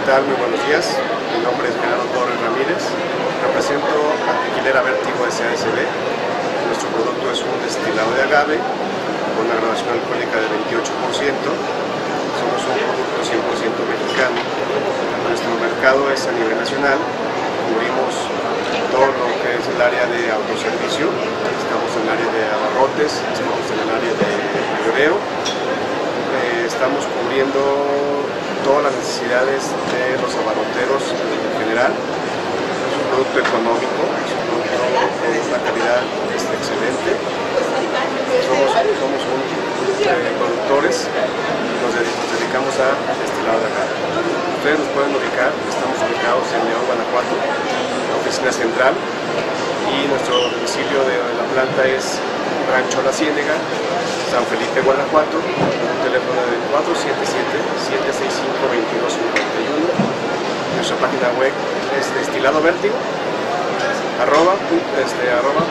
¿qué tal? Muy buenos días. Mi nombre es Gerardo Torres Ramírez. Represento a Tequilera Vértigo SASB. Nuestro producto es un destilado de agave con una graduación alcohólica de 28%. Somos un producto 100% mexicano. Nuestro mercado es a nivel nacional. Cubrimos todo lo que es el área de autoservicio. Estamos en el área de abarrotes, estamos en el área de bebeo. Eh, estamos cubriendo todas las necesidades de los abarroteros en general. Es un producto económico, es un producto con una calidad este, excelente. Somos, somos un, eh, productores y nos, dedicamos a destilado de acá. Ustedes nos pueden ubicar, estamos ubicados en León, Guanajuato, la oficina central y nuestro domicilio de la planta es Rancho La Ciénega, San Felipe, Guanajuato, un teléfono de 477-765-2251. Página web es destilado vértigo, arroba, este, arroba,